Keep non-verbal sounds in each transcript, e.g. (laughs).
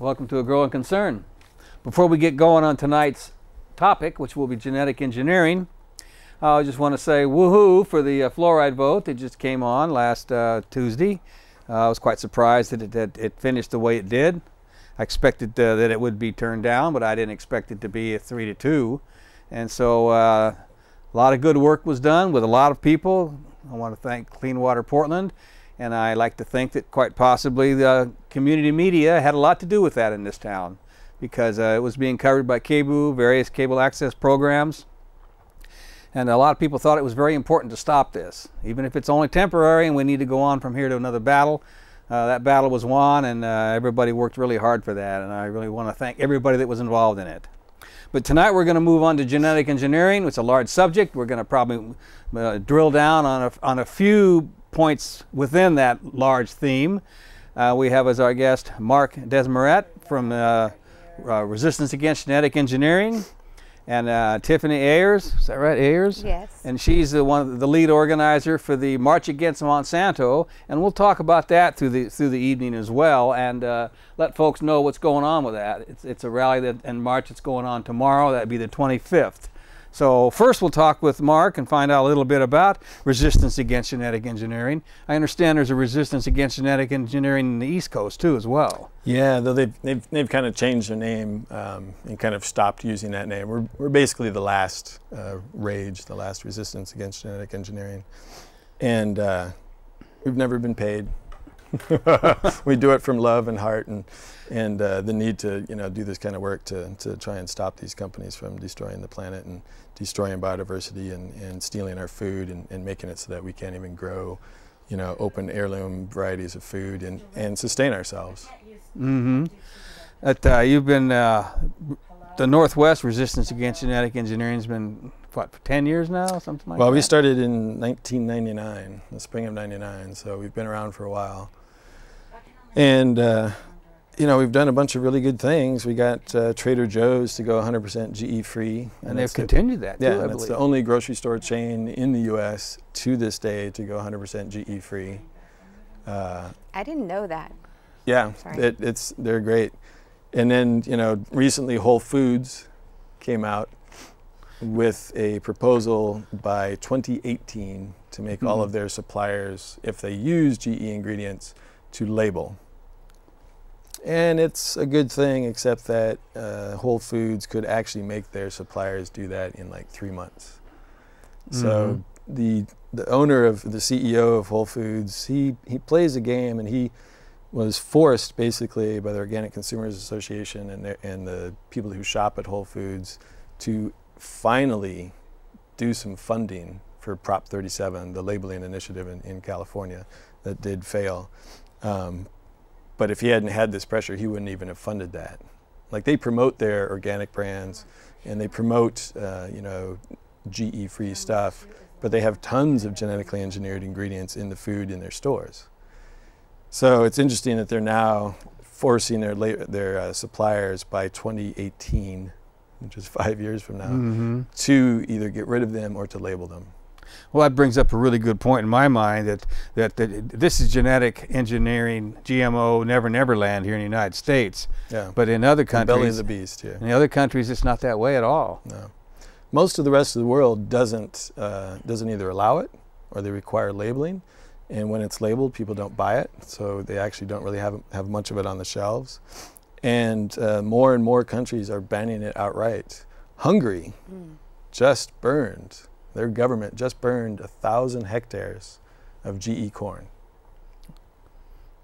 Welcome to A Growing Concern. Before we get going on tonight's topic, which will be genetic engineering, I just want to say woohoo for the uh, fluoride vote that just came on last uh, Tuesday. Uh, I was quite surprised that it, that it, finished the way it did. I expected uh, that it would be turned down, but I didn't expect it to be a three to two. And so uh, a lot of good work was done with a lot of people. I want to thank Clean Water Portland and I like to think that quite possibly the community media had a lot to do with that in this town because uh, it was being covered by KBOO, various cable access programs. And a lot of people thought it was very important to stop this, even if it's only temporary and we need to go on from here to another battle. Uh, that battle was won and uh, everybody worked really hard for that and I really want to thank everybody that was involved in it. But tonight we're going to move on to genetic engineering. It's a large subject. We're going to probably uh, drill down on a, on a few points within that large theme. Uh, we have as our guest Mark Desmaret from uh, uh, Resistance Against Genetic Engineering and uh, Tiffany Ayers. Is that right, Ayers? Yes. And she's the one, the lead organizer for the March Against Monsanto, and we'll talk about that through the through the evening as well, and uh, let folks know what's going on with that. It's it's a rally that in March. It's going on tomorrow. That'd be the 25th. So first we'll talk with Mark and find out a little bit about resistance against genetic engineering. I understand there's a resistance against genetic engineering in the East Coast too as well. Yeah, though they've, they've, they've kind of changed their name um, and kind of stopped using that name. We're, we're basically the last uh, RAGE, the last resistance against genetic engineering. And uh, we've never been paid. (laughs) we do it from love and heart and and uh, the need to you know do this kind of work to, to try and stop these companies from destroying the planet and destroying biodiversity and, and stealing our food and, and making it so that we can't even grow you know open heirloom varieties of food and, and sustain ourselves. Mm-hmm. That, uh, you've been uh, the Northwest Resistance Against Genetic Engineering has been what for 10 years now something like well, that. Well, we started in 1999, the spring of '99, so we've been around for a while. And uh, you know, we've done a bunch of really good things. We got uh, Trader Joe's to go 100% GE free, and, and they've continued that. Yeah, too, and it's the only grocery store chain in the U.S. to this day to go 100% GE free. Uh, I didn't know that. Yeah, it, it's they're great. And then you know, recently Whole Foods came out with a proposal by 2018 to make mm-hmm. all of their suppliers, if they use GE ingredients, to label and it's a good thing, except that uh, Whole Foods could actually make their suppliers do that in like three months. Mm-hmm. So the the owner of the CEO of Whole Foods, he he plays a game, and he was forced basically by the Organic Consumers Association and the, and the people who shop at Whole Foods to finally do some funding for Prop 37, the labeling initiative in, in California that did fail. Um, but if he hadn't had this pressure, he wouldn't even have funded that. Like they promote their organic brands and they promote, uh, you know, GE free stuff, but they have tons of genetically engineered ingredients in the food in their stores. So it's interesting that they're now forcing their, their uh, suppliers by 2018, which is five years from now, mm-hmm. to either get rid of them or to label them. Well, that brings up a really good point in my mind that, that, that this is genetic engineering, GMO, never, never land here in the United States. Yeah. But in other countries, the belly of the beast. Yeah. In the other countries, it's not that way at all. No. Most of the rest of the world doesn't uh, doesn't either allow it or they require labeling, and when it's labeled, people don't buy it, so they actually don't really have have much of it on the shelves. And uh, more and more countries are banning it outright. Hungary mm. just burned their government just burned a thousand hectares of GE corn.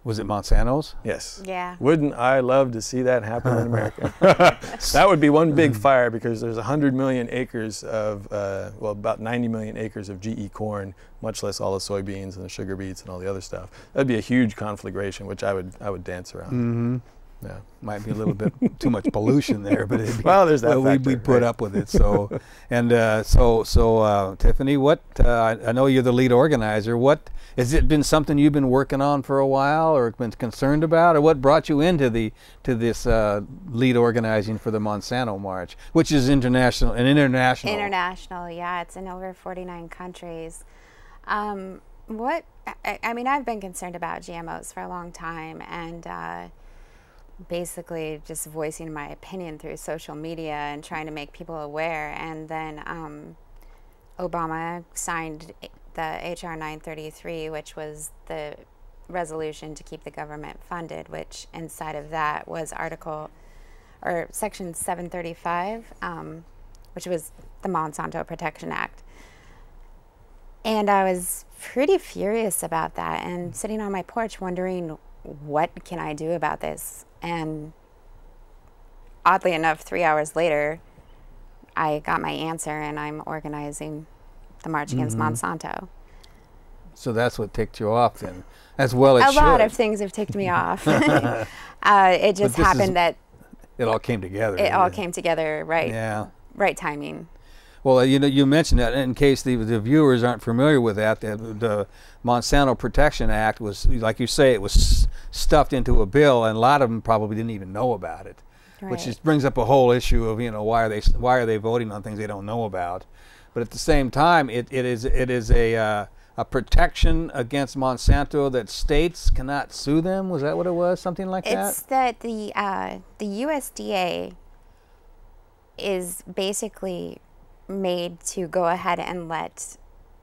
Was it Monsanto's? Yes. Yeah. Wouldn't I love to see that happen in America? (laughs) that would be one big fire because there's 100 million acres of, uh, well, about 90 million acres of GE corn, much less all the soybeans and the sugar beets and all the other stuff. That'd be a huge conflagration, which I would, I would dance around. Mm-hmm. Yeah, might be a little bit (laughs) too much pollution there, but be, well, there's that. Well, factor, we, we put right? up with it. So, (laughs) and uh, so so uh, Tiffany, what uh, I know you're the lead organizer. What has it been something you've been working on for a while, or been concerned about, or what brought you into the to this uh, lead organizing for the Monsanto March, which is international an international. International, yeah, it's in over 49 countries. Um, what I, I, mean, I've been concerned about GMOs for a long time, and uh, basically just voicing my opinion through social media and trying to make people aware. And then um, Obama signed the HR 933, which was the resolution to keep the government funded, which inside of that was Article or Section 735, um, which was the Monsanto Protection Act. And I was pretty furious about that and sitting on my porch wondering what can I do about this? And oddly enough, three hours later, I got my answer and I'm organizing the March Against Mhm. Monsanto. So that's what ticked you off then, as well it A should. lot of things have ticked me off. (laughs) (laughs) uh, it just this is- happened that it all came together. it all didn't came together right, Yeah. right timing. Well, you know, you mentioned that in case the, the viewers aren't familiar with that, the, the Monsanto Protection Act was, like you say, it was stuffed into a bill, and a lot of them probably didn't even know about it, which just brings up a whole issue of you know why are they why are they voting on things they don't know about, but at the same time, it, it is it is a uh, a protection against Monsanto that states cannot sue them. Was that what it was? Something like It's that. It's that the uh, the USDA is basically made to go ahead and let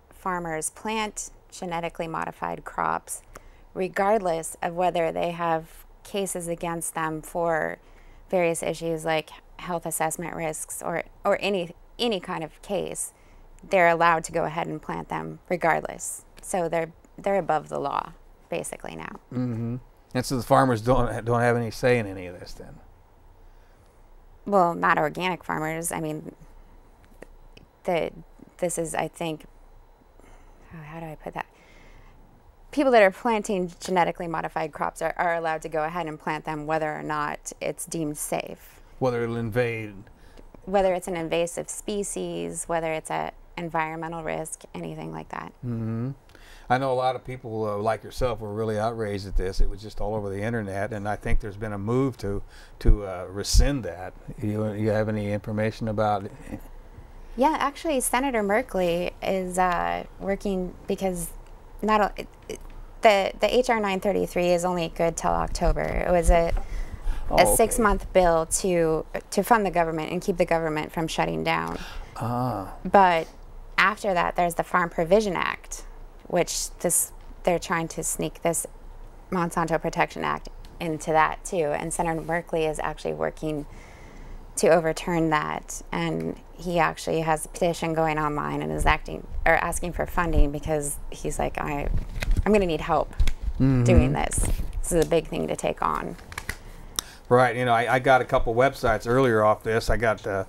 farmers plant genetically modified crops, regardless of whether they have cases against them for various issues like health assessment risks or or any any kind of case. They're allowed to go ahead and plant them regardless. So they're they're above the law basically now. Mm-hmm. And so the farmers don't don't have any say in any of this then. well, not organic farmers. I mean, the this is, I think, oh, how do I put that? People that are planting genetically modified crops are, are allowed to go ahead and plant them, whether or not it's deemed safe. Whether it'll invade Whether it's an invasive species, whether it's a environmental risk, anything like that. hmm I know a lot of people uh, like yourself were really outraged at this. It was just all over the internet, and I think there's been a move to to uh, rescind that. You you have any information about it? Yeah, actually, Senator Merkley is uh, working because not it, it, the the HR 933 is only good till October. It was a Oh, a okay. six month bill to to fund the government and keep the government from shutting down. Ah, But after that, there's the Farm Provision Act, which this they're trying to sneak this Monsanto Protection Act into that too. And Senator Merkley is actually working to overturn that. And he actually has a petition going online and is acting or asking for funding because he's like, I, I'm going to need help doing this. This is a big thing to take on. right. You know, I, I got a couple websites earlier off this. I got uh,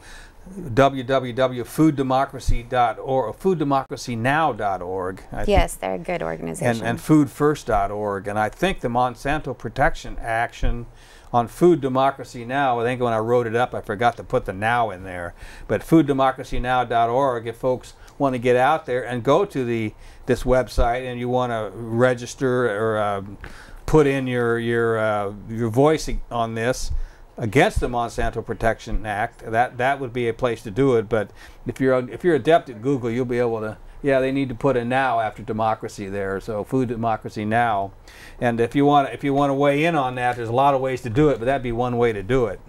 www.fooddemocracy.org, fooddemocracynow.org. I think Yes, they're a good organization. and, and foodfirst.org. And I think the Monsanto Protection Action on Food Democracy Now, I think when I wrote it up, I forgot to put the now in there. But fooddemocracynow.org, if folks want to get out there and go to the this website and you want to register or um, put in your your uh, your voice on this against the Monsanto Protection Act, that that would be a place to do it. But if you're if you're adept at Google, you'll be able to. Yeah, they need to put a now after democracy there. So food democracy now, and if you want if you want to weigh in on that, there's a lot of ways to do it, but that'd be one way to do it.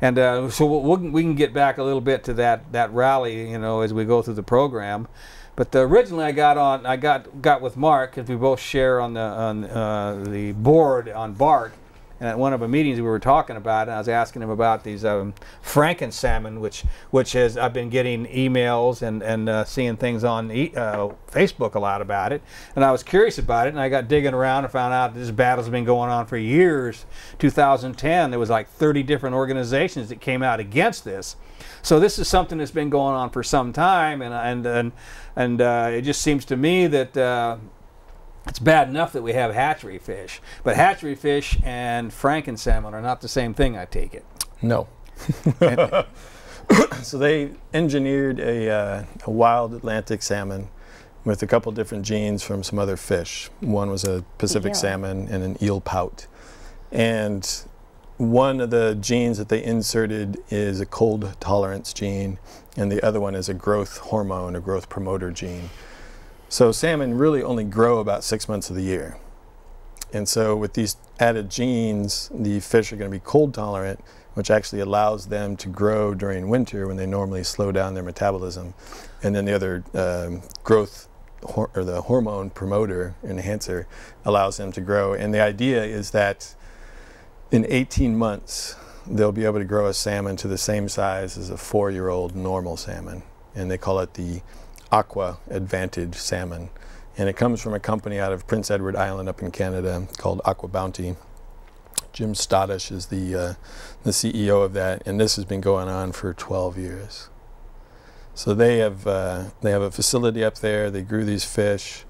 And uh, so we'll, we can get back a little bit to that that rally, you know, as we go through the program. But uh, originally, I got on, I got got with Mark because we both share on the on uh, the board on BART. And at one of the meetings we were talking about, and I was asking him about these um, Franken salmon, which which has I've been getting emails and and uh, seeing things on e- uh, Facebook a lot about it, and I was curious about it, and I got digging around and found out this battle's been going on for years. 2010, there was like 30 different organizations that came out against this. So this is something that's been going on for some time, and and and and uh, it just seems to me that. It's bad enough that we have hatchery fish, but hatchery fish and franken salmon are not the same thing. I take it. No. (laughs) so they engineered a, uh, a wild Atlantic salmon with a couple different genes from some other fish. One was a Pacific Eel. salmon and an eel pout. And one of the genes that they inserted is a cold tolerance gene, and the other one is a growth hormone, a growth promoter gene. So salmon really only grow about six months of the year. and so with these added genes, the fish are going to be cold tolerant, which actually allows them to grow during winter when they normally slow down their metabolism. And then the other um, growth or the hormone promoter enhancer allows them to grow. And the idea is that in 18 months, they'll be able to grow a salmon to the same size as a four year old normal salmon. And they call it the Aqua Advantage salmon. And it comes from a company out of Prince Edward Island up in Canada called Aqua Bounty. Jim Stotish is the, uh, the CEO of that, and this has been going on for 12 years. So they have, uh, they have a facility up there, they grew these fish,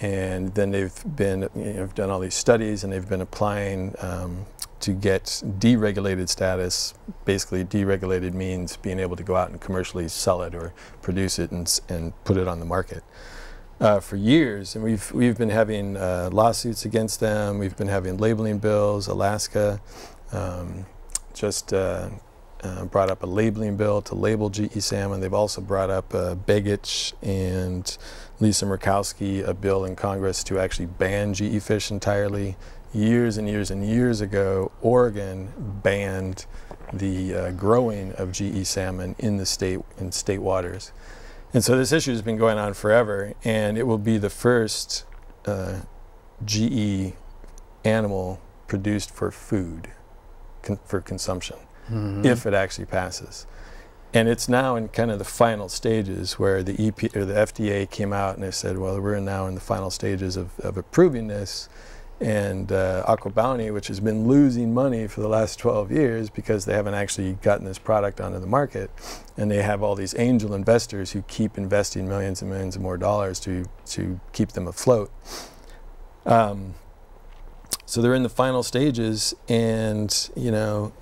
and then they've been, you know, done all these studies, and they've been applying um, to get deregulated status. Basically, deregulated means being able to go out and commercially sell it or produce it and, and put it on the market. Uh, for years, and we've we've been having uh, lawsuits against them. We've been having labeling bills. Alaska um, just uh, uh brought up a labeling bill to label GE salmon. They've also brought up uh, Begich and Lisa Murkowski a bill in Congress to actually ban GE fish entirely years and years and years ago, Oregon banned the uh, growing of GE salmon in the state in state waters. And so this issue has been going on forever, and it will be the first uh, GE animal produced for food, con- for consumption, mm-hmm. if it actually passes. And it's now in kind of the final stages where the EP or the FDA came out and they said, well, we're now in the final stages of, of approving this and uh, Aqua Bounty, which has been losing money for the last 12 years because they haven't actually gotten this product onto the market, and they have all these angel investors who keep investing millions and millions of more dollars to to keep them afloat. Um, so they're in the final stages, and you know,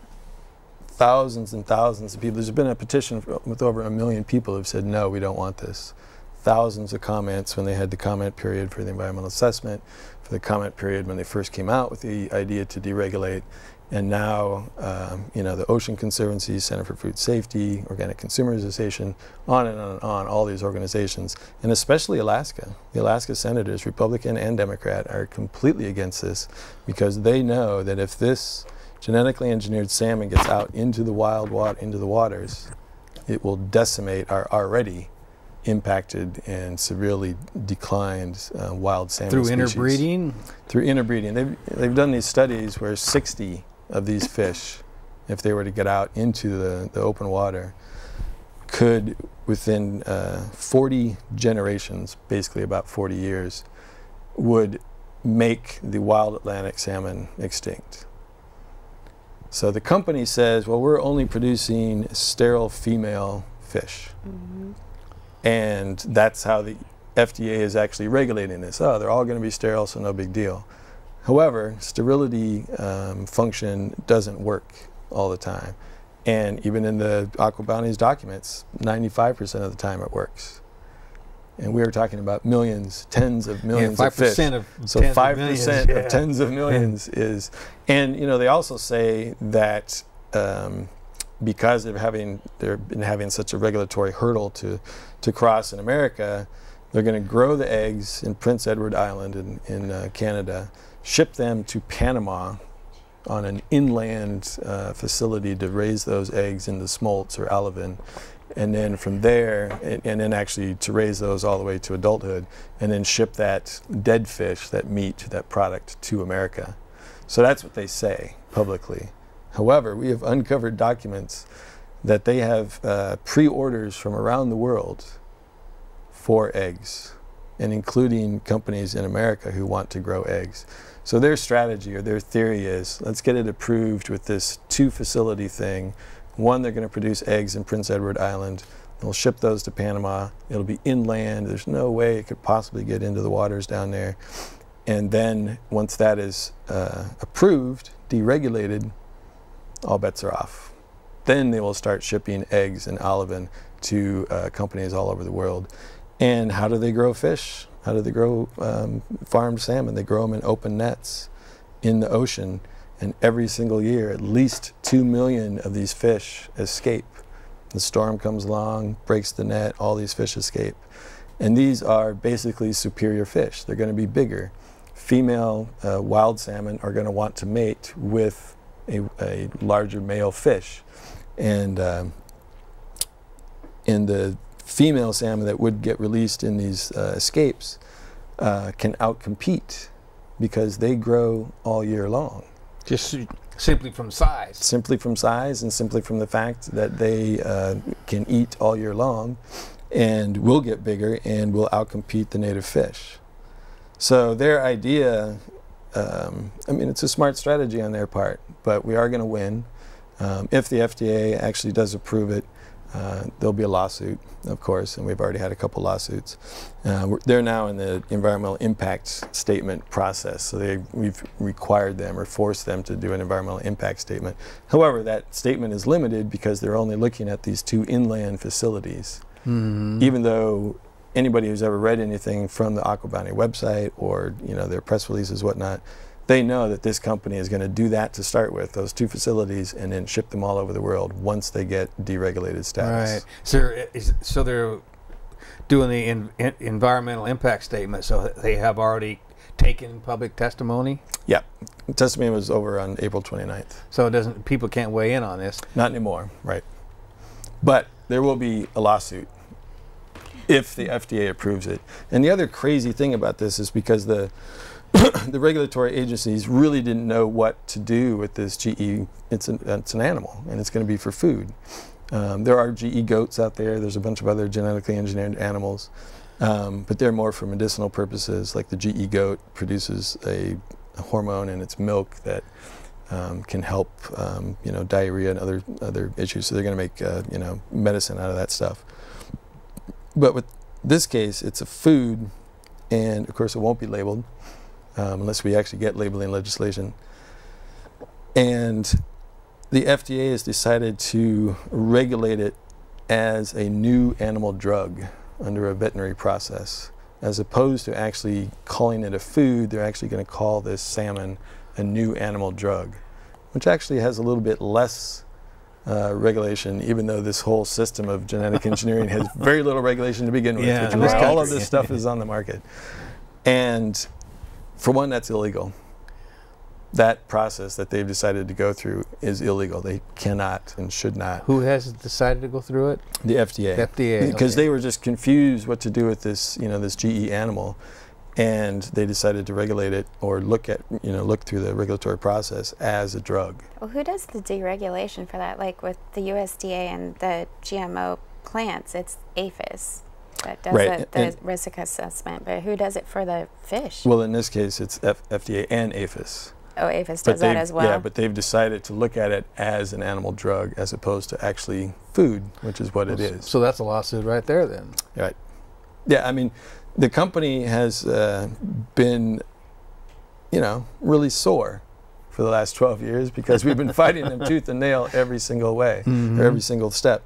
thousands and thousands of people. There's been a petition with over a million people who've said no, we don't want this. Thousands of comments when they had the comment period for the environmental assessment for the comment period when they first came out with the idea to deregulate. And now, um, you know, the Ocean Conservancy, Center for Food Safety, Organic Consumers Association, on and on and on, all these organizations, and especially Alaska. The Alaska senators, Republican and Democrat, are completely against this because they know that if this genetically engineered salmon gets out into the wild into the waters, it will decimate our already impacted and severely declined uh, wild salmon through species. interbreeding. Through interbreeding, they've they've done these studies where 60 of these (laughs) fish, if they were to get out into the, the open water, could within uh, 40 generations, basically about 40 years, would make the wild Atlantic salmon extinct. So the company says, well, we're only producing sterile female fish. Mm-hmm. And that's how the FDA is actually regulating this. Oh, they're all going to be sterile, so no big deal. However, sterility um, function doesn't work all the time. And even in the Aqua Bounty's documents, 95% of the time it works. And we are talking about millions, tens of millions yeah, 5% of fish. Of so 5% millions, of yeah. tens of millions is, and you know, they also say that um, because they're having they've been having such a regulatory hurdle to to cross in America, they're going to grow the eggs in Prince Edward Island in, in uh, Canada, ship them to Panama on an inland uh, facility to raise those eggs into smolts or alevin, and then from there, and, and, then actually to raise those all the way to adulthood, and then ship that dead fish, that meat, that product to America. So that's what they say publicly. However, we have uncovered documents that they have uh, pre orders from around the world for eggs, and including companies in America who want to grow eggs. So their strategy or their theory is let's get it approved with this two facility thing. One, they're going to produce eggs in Prince Edward Island. They'll ship those to Panama. It'll be inland. There's no way it could possibly get into the waters down there. And then once that is uh, approved, deregulated, all bets are off. Then they will start shipping eggs and alevin to uh, companies all over the world. And how do they grow fish? How do they grow um, farmed salmon? They grow them in open nets in the ocean. And every single year, at least 2 million of these fish escape. The storm comes along, breaks the net, all these fish escape. And these are basically superior fish. They're going to be bigger. female uh, wild salmon are going to want to mate with a, a larger male fish, and um, and the female salmon that would get released in these uh, escapes uh, can outcompete because they grow all year long. Just simply from size. Simply from size and simply from the fact that they uh, can eat all year long and will get bigger and will outcompete the native fish. So their idea, um, I mean, it's a smart strategy on their part, but we are going to win. Um, if the FDA actually does approve it, uh, there'll be a lawsuit, of course, and we've already had a couple lawsuits. Uh, they're now in the environmental impact statement process, so they, we've required them or forced them to do an environmental impact statement. However, that statement is limited because they're only looking at these two inland facilities. Mm-hmm. Even though anybody who's ever read anything from the Aquabounty website or you know their press releases, whatnot, they know that this company is going to do that to start with, those two facilities, and then ship them all over the world once they get deregulated status. Right. So, is, so they're doing the in, in, environmental impact statement. So they have already taken public testimony. Yeah, testimony was over on April 29th. So it doesn't people can't weigh in on this. Not anymore, right? But there will be a lawsuit if the FDA approves it. And the other crazy thing about this is because the (coughs) the regulatory agencies really didn't know what to do with this GE. It's an, it's an animal, and it's going to be for food. Um, there are GE goats out there. There's a bunch of other genetically engineered animals, um, but they're more for medicinal purposes. Like the GE goat produces a, a hormone in its milk that um, can help, um, you know, diarrhea and other other issues. So they're going to make, uh, you know, medicine out of that stuff. But with this case, it's a food, and of course, it won't be labeled um, unless we actually get labeling legislation. And the FDA has decided to regulate it as a new animal drug under a veterinary process. As opposed to actually calling it a food, they're actually going to call this salmon a new animal drug, which actually has a little bit less uh, regulation, even though this whole system of genetic (laughs) engineering has very little regulation to begin with, Yeah, which in all of this stuff is on the market. And for one, that's illegal. That process that they've decided to go through is illegal. They cannot and should not. Who has decided to go through it? The FDA. The FDA. Because okay. they were just confused what to do with this, you know, this GE animal, and they decided to regulate it or look at, you know, look through the regulatory process as a drug. Well, who does the deregulation for that? Like with the USDA and the GMO plants, it's APHIS that does Right, it, the and- risk assessment. But who does it for the fish? Well, in this case, it's F- FDA and APHIS. oh, APHIS But does that as well. Yeah, but they've decided to look at it as an animal drug as opposed to actually food, which is what it is. So that's a lawsuit right there then. Right. Yeah, I mean, the company has uh, been, you know, really sore for the last 12 years because we've been fighting them (laughs) tooth and nail every single way, Mhm. or every single step.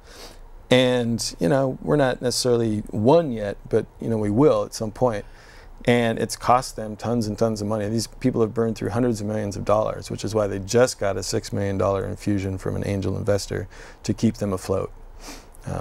And, you know, we're not necessarily won yet, but, you know, we will at some point. And it's cost them tons and tons of money. These people have burned through hundreds of millions of dollars, which is why they just got a $6 million infusion from an angel investor to keep them afloat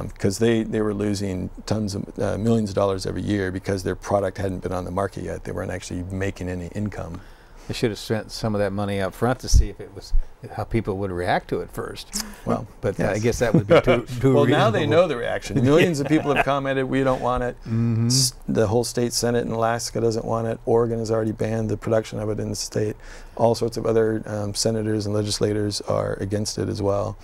because they, they were losing tons of uh, millions of dollars every year because their product hadn't been on the market yet. They weren't actually making any income. They should have spent some of that money up front to see if it was how people would react to it first. Well, But uh, I guess that would be too, (laughs) too well, now they reasonable. know the reaction. Millions of people have (laughs) commented, we don't want it. Mhm. S- The whole state senate in Alaska doesn't want it. Oregon has already banned the production of it in the state. All sorts of other um, senators and legislators are against it as well,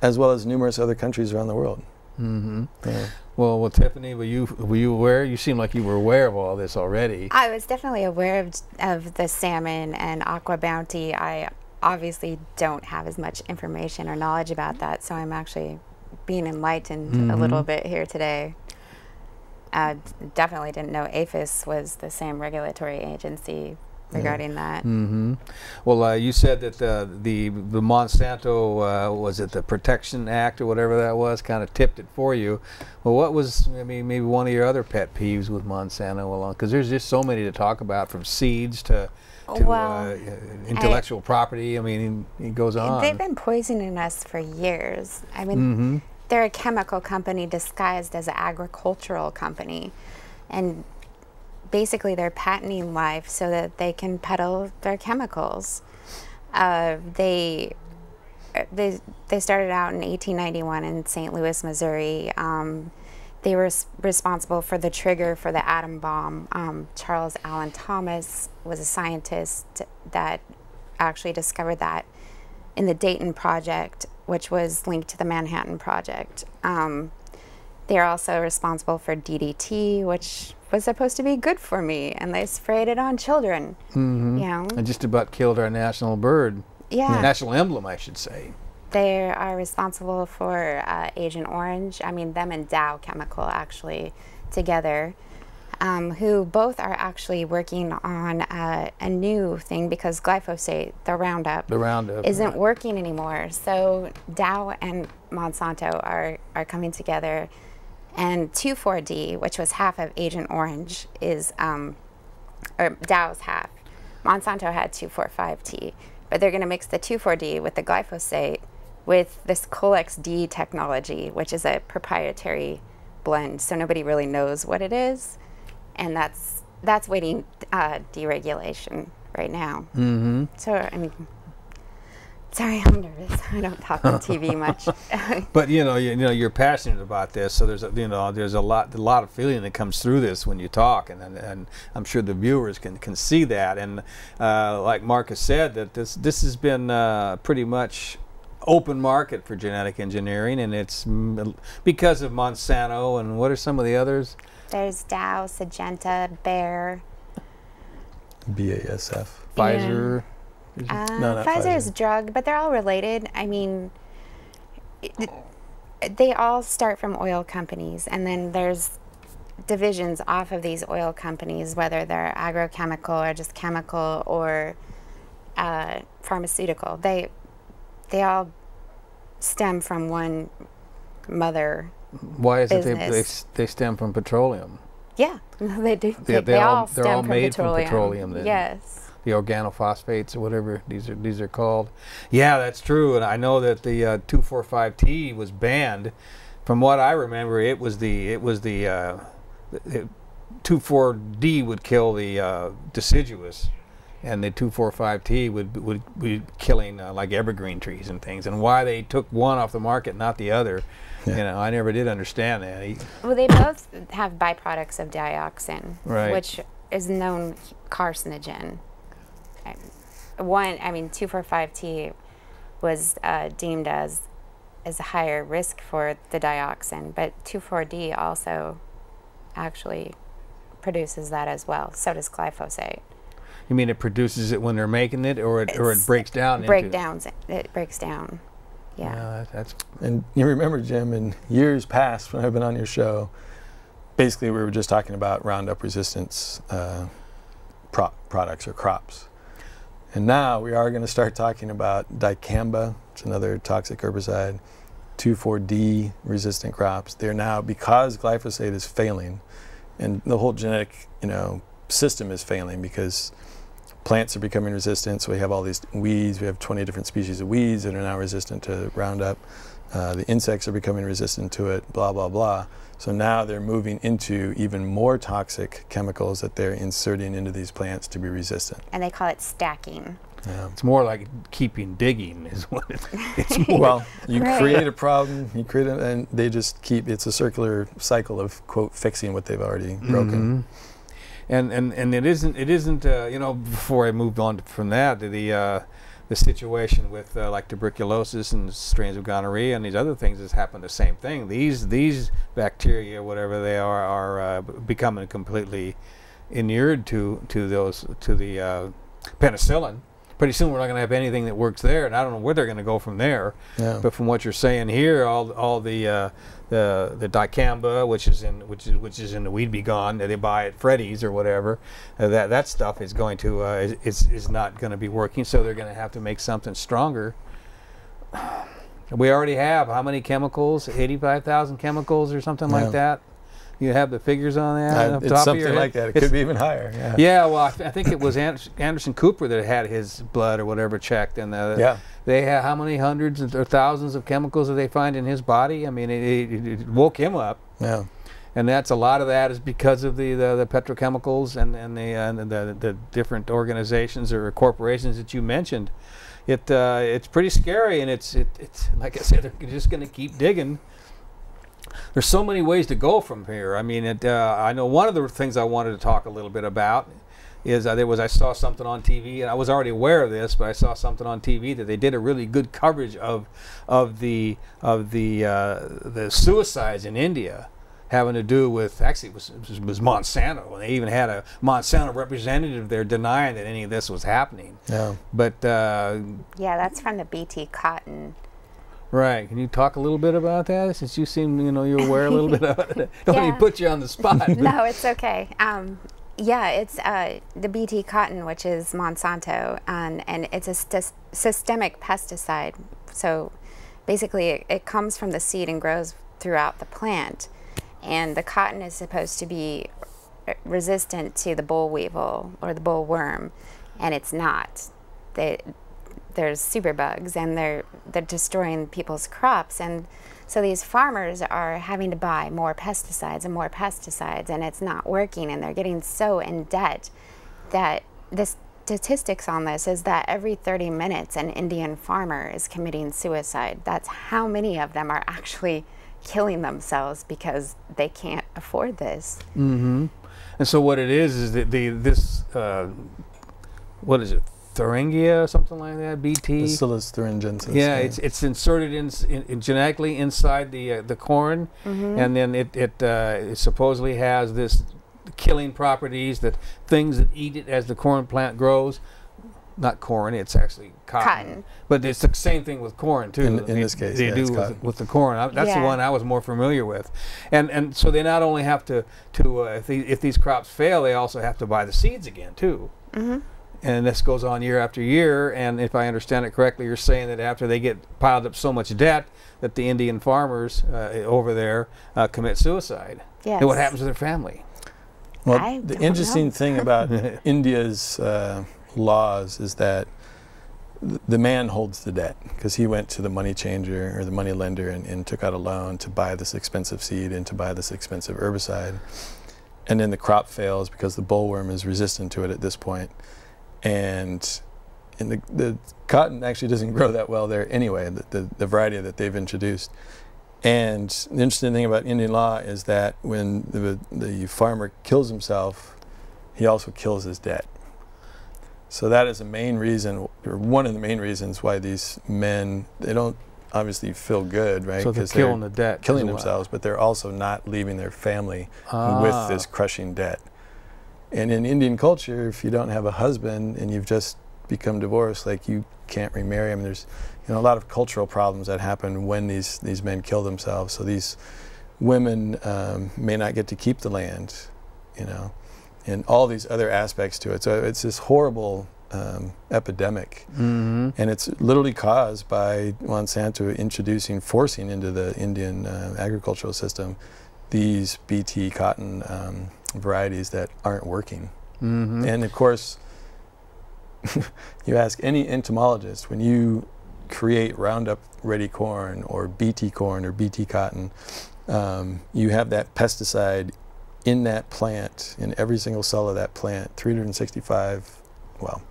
as well as numerous other countries around the world. Mhm. Yeah. Well, well, Tiffany, were you were you aware? You seem like you were aware of all this already. I was definitely aware of, of the salmon and aqua bounty. I obviously don't have as much information or knowledge about that, so I'm actually being enlightened a little Mhm. bit here today. I definitely didn't know APHIS was the same regulatory agency Yeah. regarding that. hmm Well, uh, you said that the the, the Monsanto uh, was it the Protection Act or whatever that was, kind of tipped it for you. Well, what was I mean maybe one of your other pet peeves with Monsanto along? Because there's just so many to talk about, from seeds to to Well, uh, intellectual property. I mean, it goes on. They've been poisoning us for years. I mean, hmm they're a chemical company disguised as an agricultural company. And basically they're patenting life so that they can peddle their chemicals. Uh, they they they started out in 1891 in St. Louis, Missouri. Um, they were responsible for the trigger for the atom bomb. Um, Charles Allen Thomas was a scientist that actually discovered that in the Dayton Project, which was linked to the Manhattan Project. Um, they're also responsible for DDT, which was supposed to be good for me, and they sprayed it on children. Mm-hmm. You know, And just about killed our national bird, yeah. national emblem, I should say. They are responsible for uh, Agent Orange. I mean, them and Dow Chemical actually together, um, who both are actually working on uh, a new thing because glyphosate, the Roundup, The Roundup isn't right. working anymore. So Dow and Monsanto are, are coming together. And 2,4-D, which was half of Agent Orange, is, um, or Dow's half. Monsanto had 2,4,5-T. But they're going to mix the 2,4-D with the glyphosate with this Colex-D technology, which is a proprietary blend. So nobody really knows what it is. And that's, that's waiting uh, deregulation right now. Mm-hmm. So, I mean, sorry, I'm nervous. (laughs) I don't talk on TV much. (laughs) But you know, you, you know, you're passionate about this, so there's a, you know, there's a lot, a lot of feeling that comes through this when you talk, and and, and I'm sure the viewers can, can see that. And uh, like Marcus said, that this this has been uh, pretty much open market for genetic engineering, and it's because of Monsanto and what are some of the others? There's Dow, Syngenta, Bayer. BASF. Pfizer. Uh, No, Pfizer. drug, but they're all related. I mean, it, they all start from oil companies, and then there's divisions off of these oil companies, whether they're agrochemical or just chemical or uh, pharmaceutical. They they all stem from one mother. Why is it they, they, they stem from petroleum? Yeah, (laughs) they do. They- They, they all, all- they're all from made from petroleum. petroleum then. Yes. The organophosphates or whatever these are these are called. Yeah, that's true, and I know that the uh, 2,4,5-T was banned. From what I remember, it was the it was the uh, it, 2,4-D would kill the uh, deciduous, and the 2,4,5-T would would be killing uh, like evergreen trees and things. And why they took one off the market, not the other, you know, I never did understand that. He- Well, they both have byproducts of dioxin, Right. which is known carcinogen. I- One, I mean, 2,4,5-T was uh, deemed as as a higher risk for the dioxin, but 2,4-D also actually produces that as well. So does glyphosate. You mean it produces it when they're making it, or it, or it breaks down? into- Breakdowns. It breaks down. Yeah. Yeah, that- that's And you remember, Jim, in years past when I've been on your show, basically we were just talking about Roundup resistance uh, pro- products or crops. And now we are going to start talking about dicamba, it's another toxic herbicide, 2,4-D resistant crops. They're now, because glyphosate is failing, and the whole genetic, you know, system is failing because plants are becoming resistant. So we have all these weeds. We have 20 different species of weeds that are now resistant to Roundup. Uh, the insects are becoming resistant to it. Blah blah blah. So now they're moving into even more toxic chemicals that they're inserting into these plants to be resistant. And they call it stacking. Yeah. It's more like keeping digging is what it, (laughs) it's more. Well, you Right. create a problem, you create it, and they just keep. It's a circular cycle of quote fixing what they've already broken. Mhm. And and and it isn't it isn't uh, you know before I moved on from that the uh, the situation with uh, like tuberculosis and strains of gonorrhea and these other things has happened the same thing. These these bacteria whatever they are are uh, becoming completely inured to to those to the uh, penicillin. Pretty soon we're not going to have anything that works there, and I don't know where they're going to go from there. Yeah. But from what you're saying here, all all the uh, the the dicamba, which is in which is which is in the weed be gone that they buy at Freddy's or whatever, uh, that that stuff is going to uh, is, is is not going to be working. So they're going to have to make something stronger. (sighs) We already have how many chemicals? Eighty-five thousand chemicals or something Yeah. like that. You have the figures on that? Uh, the it's something like that. It It's- could be even higher. Yeah. Yeah, well, I, I think it was An- Anderson Cooper that had his blood or whatever checked, and uh, Yeah. they had how many hundreds or thousands of chemicals that they find in his body? I mean, it, it, it woke him up, Yeah. and that's a lot of that is because of the the, the petrochemicals and and the, uh, the the different organizations or corporations that you mentioned. It uh, it's pretty scary, and it's it, it's like I said, they're just going to keep digging. There's so many ways to go from here. I mean, it, uh, I know one of the things I wanted to talk a little bit about is uh, there was I saw something on TV and I was already aware of this, but I saw something on TV that they did a really good coverage of of the of the uh, the suicides in India having to do with actually it was, it was Monsanto and they even had a Monsanto representative there denying that any of this was happening. Yeah. But uh, Yeah, that's from the BT Cotton. Right, can you talk a little bit about that since you seem you know you're aware a little bit of it? (laughs) Don't Yeah. even put you on the spot. (laughs) no, it's okay. Um, yeah, it's uh, the BT cotton, which is Monsanto, and, and it's a st- systemic pesticide. So basically, it, it comes from the seed and grows throughout the plant. And the cotton is supposed to be resistant to the boll weevil or the boll worm, and it's not. They, there's superbugs, and they're they're destroying people's crops, and so these farmers are having to buy more pesticides and more pesticides, and it's not working, and they're getting so in debt that the statistics on this is that every 30 minutes an Indian farmer is committing suicide. That's how many of them are actually killing themselves because they can't afford this. Mm-hmm. And so what it is is that the this uh, what is it Thuringia or something like that BT. Bacillus thuringiensis. yeah, it's it's inserted in, in, in genetically inside the uh, the corn, and then it it, uh, it supposedly has this killing properties that things that eat it as the corn plant grows. Not corn, it's actually cotton. Cotton. But it's the same thing with corn too. In- in They- this case, they yeah, do it's with, cotton. with the corn. I, that's the one I was more familiar with, and and so they not only have to to uh, if they, if these crops fail, they also have to buy the seeds again too. Mm-hmm. And this goes on year after year. And if I understand it correctly, you're saying that after they get piled up so much debt, that the Indian farmers uh, over there uh, commit suicide. Yes. And what happens to their family? Well, I the interesting know. thing about (laughs) India's uh, laws is that the man holds the debt because he went to the money changer or the money lender and, and took out a loan to buy this expensive seed and to buy this expensive herbicide. And then the crop fails because the bollworm is resistant to it at this point. And and the, the cotton actually doesn't grow that well there anyway, the, the, the variety that they've introduced. And the interesting thing about Indian law is that when the, the farmer kills himself, he also kills his debt. So that is a main reason, or one of the main reasons why these men, they don't obviously feel good, right? so they're killing the debt. killing themselves, but they're also not leaving their family Ah. with this crushing debt. And in Indian culture, if you don't have a husband and you've just become divorced, like you can't remarry. I mean, there's you know a lot of cultural problems that happen when these these men kill themselves. So these women um, may not get to keep the land, you know, and all these other aspects to it. So it's this horrible um, epidemic, Mm-hmm. and it's literally caused by Monsanto introducing, forcing into the Indian uh, agricultural system these BT cotton um, varieties that aren't working. Mm-hmm. And of course, (laughs) you ask any entomologist when you create Roundup ready corn or BT corn or BT cotton, um, you have that pesticide in that plant, in every single cell of that plant, 365, well,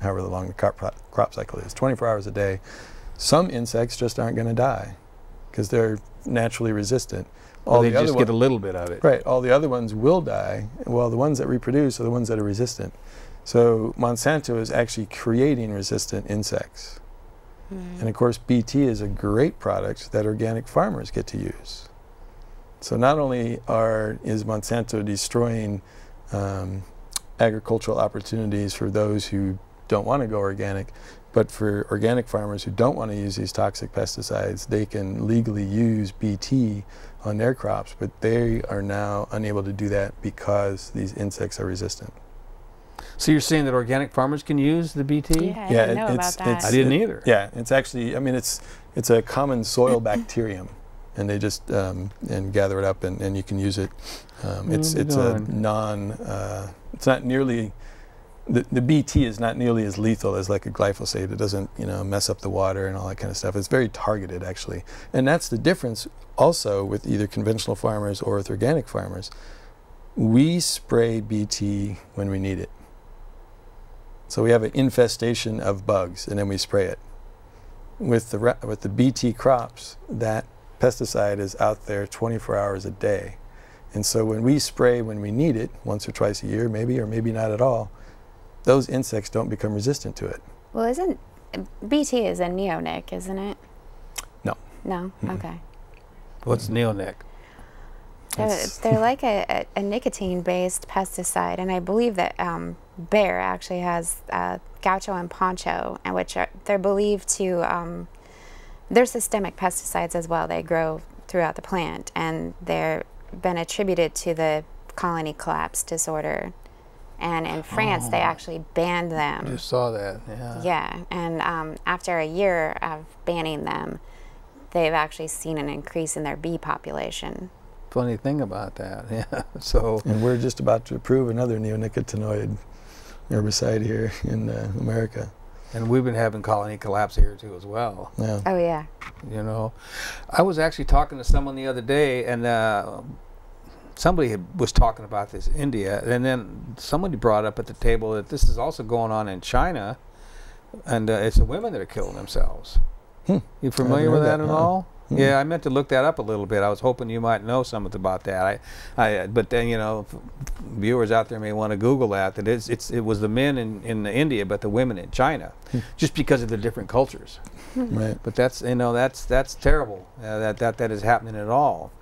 however long the crop, crop cycle is, 24 hours a day. Some insects just aren't going to die because they're naturally resistant. Or they the other just one- get a little bit of it. Right. All the other ones will die. Well, the ones that reproduce are the ones that are resistant. So Monsanto is actually creating resistant insects. And of course, BT is a great product that organic farmers get to use. So not only are is Monsanto destroying um, agricultural opportunities for those who don't want to go organic, but for organic farmers who don't want to use these toxic pesticides, they can legally use BT on their crops, but they are now unable to do that because these insects are resistant. So you're saying that organic farmers can use the BT? Yeah, I Yeah, didn't it- know it's- about that. it's- I didn't It- either. Yeah, it's actually, I mean, it's it's a common soil (laughs) bacterium, and they just um, and gather it up, and, and you can use it. Um, it's it's a non, uh, it's not nearly the, the BT is not nearly as lethal as like a glyphosate. It doesn't, you know, mess up the water and all that kind of stuff. It's very targeted actually. And that's the difference also with either conventional farmers or with organic farmers. We spray BT when we need it. So we have an infestation of bugs and then we spray it. With the with the BT crops, that pesticide is out there 24 hours a day. And so when we spray when we need it, once or twice a year maybe or maybe not at all, those insects don't become resistant to it. Well, isn't BT is a neonic, isn't it? No. No. Mm-hmm. Okay. What's neonic? They're, they're (laughs) like a, a, a nicotine-based pesticide, and I believe that um, Bayer actually has uh, Gaucho and Poncho, and which are they're believed to um, they're systemic pesticides as well. They grow throughout the plant, and they're been attributed to the colony collapse disorder and in France oh. they actually banned them. Just saw that, yeah. Yeah, and um, after a year of banning them, they've actually seen an increase in their bee population. Funny thing about that, (laughs) yeah. So and we're just about to approve another neonicotinoid herbicide here in uh, America. And we've been having colony collapse here too as well. Yeah. Oh yeah. You know, I was actually talking to someone the other day, and. Uh, somebody was talking about this India, and then somebody brought up at the table that this is also going on in China, and uh, it's the women that are killing themselves. Hmm. You familiar with that, that at all? Hmm. Yeah, I meant to look that up a little bit. I was hoping you might know something about that. I, I, but then you know, viewers out there may want to Google that. That it's, it's it was the men in, in India, but the women in China, hmm. just because of the different cultures. (laughs) right. But that's you know that's that's terrible. Uh, that that that is happening at all.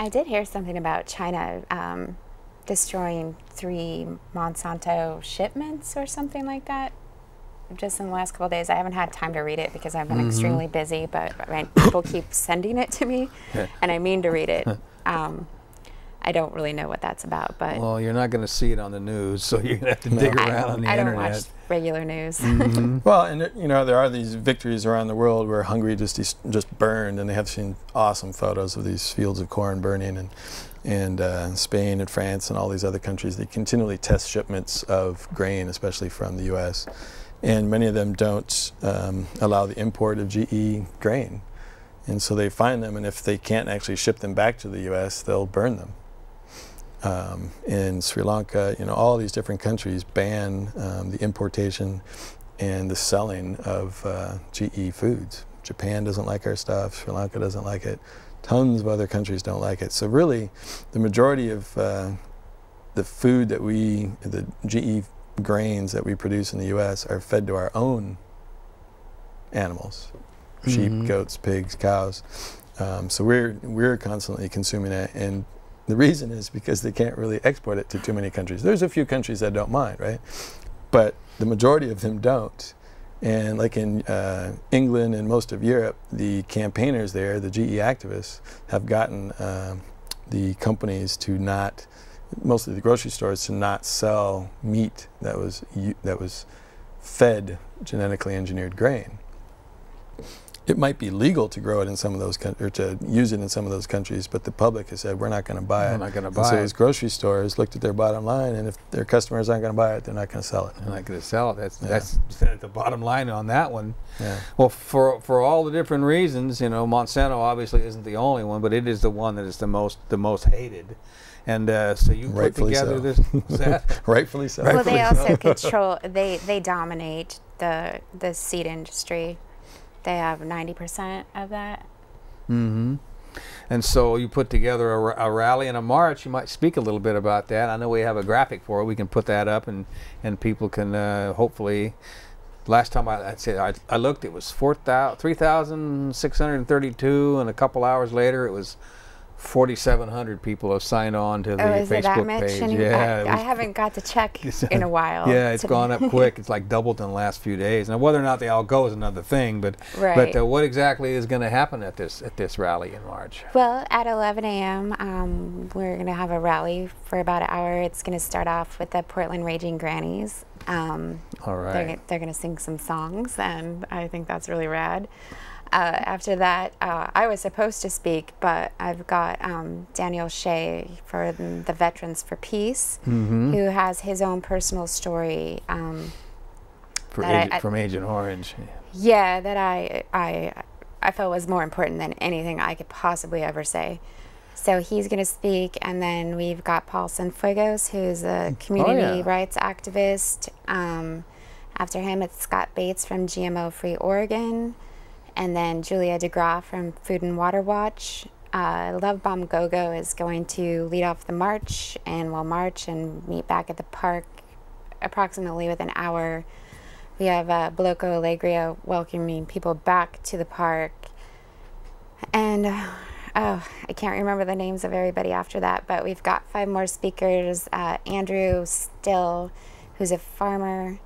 I did hear something about China um, destroying three Monsanto shipments or something like that. Just in the last couple days, I haven't had time to read it because I've been mm -hmm. extremely busy. But, people keep sending it to me, and I mean to read it. Um, I don't really know what that's about, but well, you're not going to see it on the news, (laughs) so you're going to have to no. dig around on the I internet. I don't watch regular news. Mm -hmm. (laughs) well, and you know there are these victories around the world where Hungary just just burned, and they have seen awesome photos of these fields of corn burning, and and uh, Spain and France and all these other countries. They continually test shipments of grain, especially from the U.S., and many of them don't um, allow the import of GE grain, and so they find them, and if they can't actually ship them back to the U.S., they'll burn them um, in Sri Lanka, you know, all these different countries ban um, the importation and the selling of uh, GE foods. Japan doesn't like our stuff. Sri Lanka doesn't like it. Tons of other countries don't like it. So really, the majority of uh, the food that we, the GE grains that we produce in the U.S. are fed to our own animals, sheep, mm -hmm. goats, pigs, cows. Um, so we're we're constantly consuming it, and the reason is because they can't really export it to too many countries. There's a few countries that don't mind, right? But the majority of them don't. And like in uh, England and most of Europe, the campaigners there, the GE activists, have gotten uh, the companies to not, mostly the grocery stores, to not sell meat that was that was fed genetically engineered grain it might be legal to grow it in some of those or to use it in some of those countries, but the public has said we're not going to buy we're it. We're not going to buy so it. So those grocery stores looked at their bottom line, and if their customers aren't going to buy it, they're not going to sell it. They're not going to sell it. That's yeah. that's the bottom line on that one. Yeah. Well, for for all the different reasons, you know, Monsanto obviously isn't the only one, but it is the one that is the most the most hated. And uh, so you Rightfully put together so. this. (laughs) (laughs) Rightfully so. Well, Rightfully they also control. They they dominate the the seed industry they have 90% of that. Mm-hmm. And so you put together a, a, rally and a march. You might speak a little bit about that. I know we have a graphic for it. We can put that up, and and people can uh, hopefully. Last time I, I'd say I, I looked, it was 3,632, and a couple hours later it was 4,700 people have signed on to the oh, Facebook page. Yeah, I, I, haven't got to check (laughs) in a (laughs) while. Yeah, it's gone up (laughs) quick. It's like doubled in the last few days. Now, whether or not they all go is another thing. But right. but uh, what exactly is going to happen at this at this rally in March? Well, at 11 a.m., um, we're going to have a rally for about an hour. It's going to start off with the Portland Raging Grannies. Um, all right. They're, they're going to sing some songs, and I think that's really rad. Uh, after that, uh, I was supposed to speak, but I've got um, Daniel Shea for the Veterans for Peace, Mm-hmm. who has his own personal story. Um, For that I- I- from Agent Orange. yeah, that I I I felt was more important than anything I could possibly ever say. So he's going to speak, and then we've got Paul Cienfuegos, who's a community yeah. rights activist. Um, after him, it's Scott Bates from GMO Free Oregon, and then Julia DeGraw from Food and Water Watch. Uh, Love Bomb Gogo is going to lead off the march, and we'll march and meet back at the park approximately with an hour we have uh, Bloco Alegria welcoming people back to the park. And uh, oh, I can't remember the names of everybody after that, but we've got five more speakers. Uh, Andrew Still, who's a farmer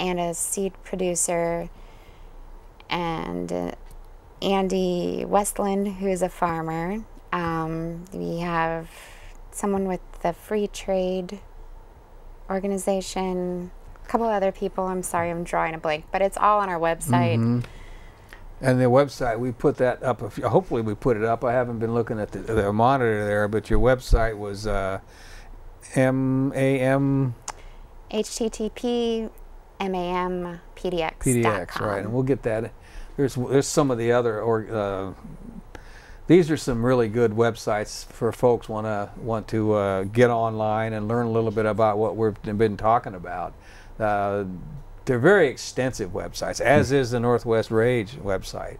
and a seed producer, and uh, Andy Westland, who's a farmer. Um, we have someone with the Free Trade Organization, a couple other people. I'm sorry, I'm drawing a blank, but it's all on our website. Mhm. And the website, we put that up. A few, hopefully, we put it up. I haven't been looking at the, the monitor there, but your website was uh, M A M http mampdx.com. PDX, right? And we'll get that. There's there's some of the other or uh, these are some really good websites for folks want to want to uh, get online and learn a little bit about what we've been talking about. Uh, they're very extensive websites, as is the Northwest Rage website.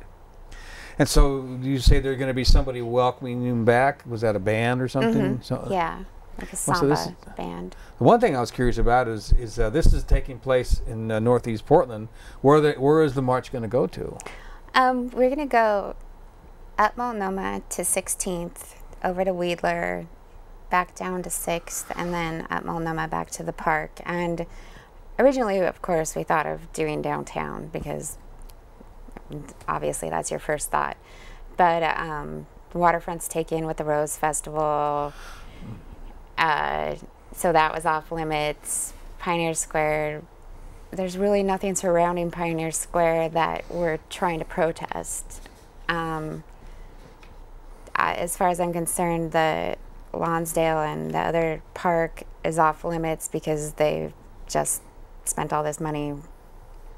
And so you say there's going to be somebody welcoming you back. Was that a band or something? Mm-hmm. Yeah, like a so samba this is- band. The one thing I was curious about is is uh, this is taking place in uh, Northeast Portland. Where the, where is the march going to go to? Um, we're gonna go up Multnomah to 16th, over to Weidler, back down to 6th, and then up Multnomah back to the park. And originally, of course, we thought of doing downtown because obviously that's your first thought. But um, the waterfront's taken with the Rose Festival. Uh, so that was off limits. Pioneer Square, there's really nothing surrounding Pioneer Square that we're trying to protest. Um, as far as I'm concerned, the Lownsdale and the other park is off limits because they've just spent all this money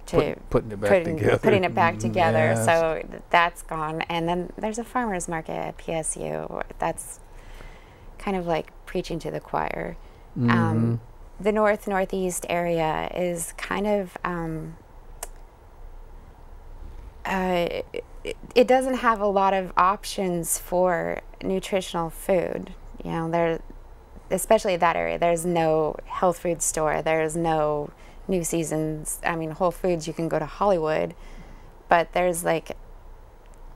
to Put, putting it back putting, together. putting it back (laughs) together. yes. So th- that's gone. And then there's a farmer's market at PSU. That's kind of like preaching to the choir. Mm-hmm. Um, the north northeast area is kind of um, uh, it, it doesn't have a lot of options for nutritional food. You know, there, especially that area. There's no health food store. There's no New Seasons. I mean, Whole Foods. You can go to Hollywood, but there's like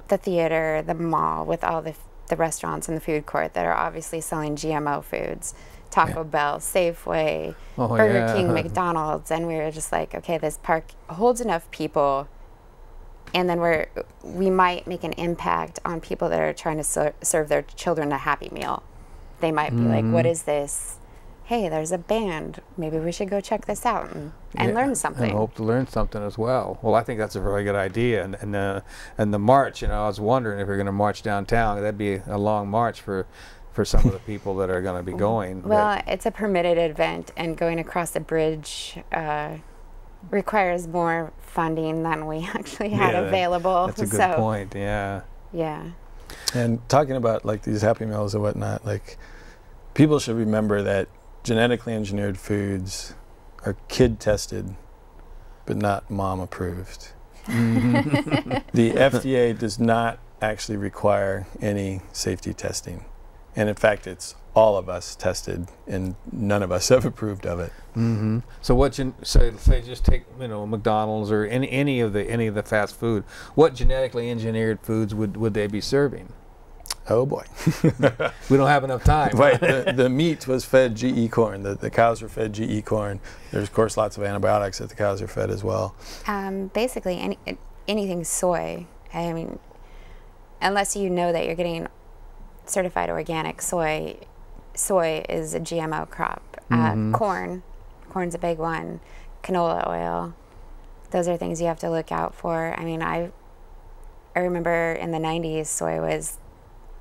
the theater, the mall with all the the restaurants and the food court that are obviously selling GMO foods. Taco Bell, Safeway, Oh, Burger yeah. King, McDonald's, and we were just like, okay, this park holds enough people, and then we're we might make an impact on people that are trying to ser- serve their children a Happy Meal. They might be like, Mm-hmm. what is this? Hey, there's a band. Maybe we should go check this out and, and Yeah, learn something. And hope to learn something as well. Well, I think that's a very good idea. And and, uh, and the march, you know, I was wondering if we are going to march downtown. That'd be a long march for for some of the people that are going to be (laughs) going. but- Well, it's a permitted event, and going across the bridge uh, requires more funding than we (laughs) actually had Yeah, available. that's a good so, point. Yeah. Yeah. And talking about like these happy meals and whatnot, like people should remember that genetically engineered foods are kid tested, but not mom approved. the FDA does not actually require any safety testing. And in fact, it's all of us tested, and none of us (laughs) have approved of it. hmm So what? Gen- say, say, just take you know McDonald's or any any of the any of the fast food. What genetically engineered foods would would they be serving? Oh boy. (laughs) We don't have enough time. right. The, the meat was fed GE corn. The, the cows were fed GE corn. There's, of course, lots of antibiotics that the cows are fed as well. Um, basically, any, anything soy. I mean, unless you know that you're getting certified organic soy, soy is a GMO crop. Mhm. Uh, corn, corn's a big one. Canola oil. Those are things you have to look out for. I mean, I I remember in the 90s, soy was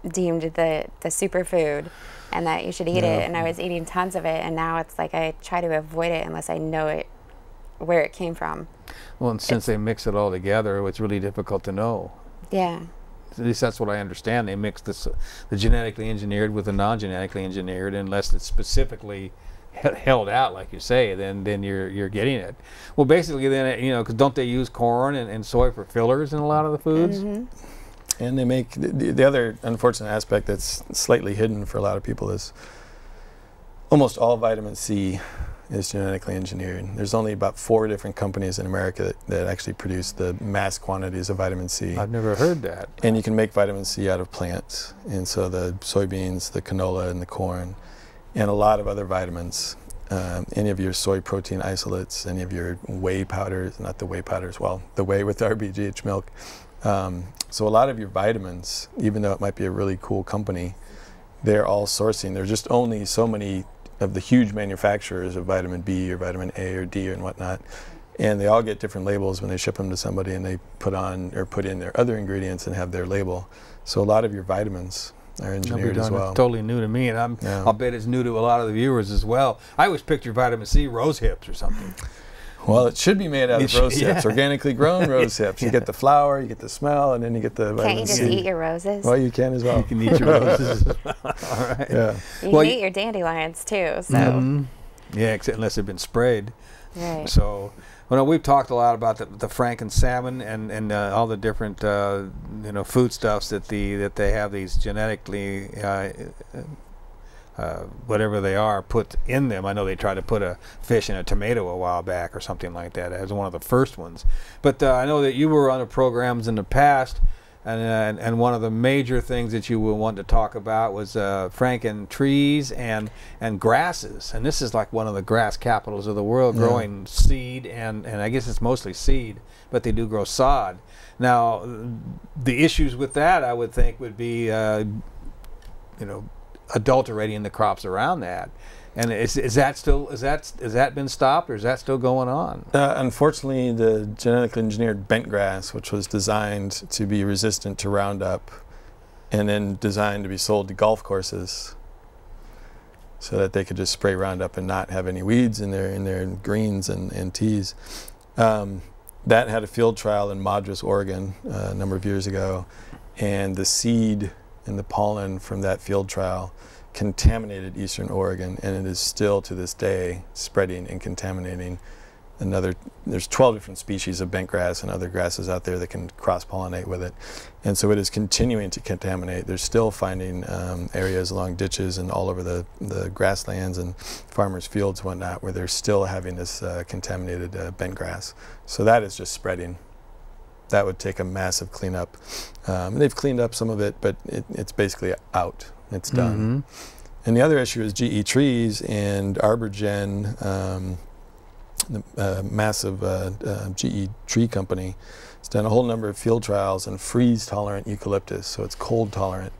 deemed the, the superfood and that you should eat Yeah. it. And I was eating tons of it. And now it's like I try to avoid it unless I know it, where it came from. Well, and since they mix it all together, it's really difficult to know. Yeah. At least that's what I understand. They mix this, the genetically engineered with the non-genetically engineered, unless it's specifically held out, like you say. Then, then you're you're getting it. Well, basically, then it- you know, because don't they use corn and, and soy for fillers in a lot of the foods? hmm And they make the, the the other unfortunate aspect that's slightly hidden for a lot of people is almost all vitamin C is genetically engineered. There's only about four different companies in America that, that actually produce the mass quantities of vitamin C. I've never heard that. And you can make vitamin C out of plants. And so the soybeans, the canola, and the corn, and a lot of other vitamins. Um, any of your soy protein isolates, any of your whey powders, not the whey powders, well, the whey with RBGH milk. Um, so a lot of your vitamins, even though it might be a really cool company, they're all sourcing. There's just only so many of the huge manufacturers of vitamin B or vitamin A or D and whatnot. And they all get different labels when they ship them to somebody and they put on or put in their other ingredients and have their label. So a lot of your vitamins are engineered as well. It's totally new to me, and I'm, Yeah. I'll bet it's new to a lot of the viewers as well. I always picture vitamin C rose hips or something. Well, it should be made out It of should- rose hips, yeah. organically grown (laughs) rose hips. You Yeah. get the flower, you get the smell, and then you get the Can't vitamin you just C. eat your roses? Well, you can as well. You can eat your roses. well. (laughs) All right. yeah. you well, can eat your dandelions too. So, Mhm. Yeah, except unless they've been sprayed. right. So, well, no, we've talked a lot about the, the franken salmon and and uh, all the different uh, you know foodstuffs that the that they have these genetically. Uh, uh, whatever they are put in them. I know they tried to put a fish in a tomato a while back or something like that as one of the first ones. But uh, I know that you were on the programs in the past, and, and and one of the major things that you would want to talk about was uh, franken trees and and grasses. And this is like one of the grass capitals of the world, Yeah. growing seed and and I guess it's mostly seed, but they do grow sod. Now, the issues with that, I would think, would be, uh, you know, adulterating the crops around that. And is, is that still is that has that been stopped or is that still going on? Uh, unfortunately, the genetically engineered bent grass, which was designed to be resistant to Roundup and then designed to be sold to golf courses so that they could just spray Roundup and not have any weeds in their, in their greens and, and teas. Um, that had a field trial in Madras, Oregon, uh, a number of years ago, and the seed and the pollen from that field trial contaminated eastern Oregon, and it is still to this day spreading and contaminating another. There's 12 different species of bent grass and other grasses out there that can cross pollinate with it, and so it is continuing to contaminate. They're still finding um, areas along ditches and all over the, the grasslands and farmers' fields and whatnot where they're still having this uh, contaminated uh, bent grass. So that is just spreading. That would take a massive cleanup. Um, they've cleaned up some of it, but it, it's basically out. It's done. Mhm. And the other issue is GE Trees and ArborGen, um, the uh, massive uh, uh, GE tree company, has done a whole number of field trials on freeze tolerant eucalyptus. So it's cold tolerant.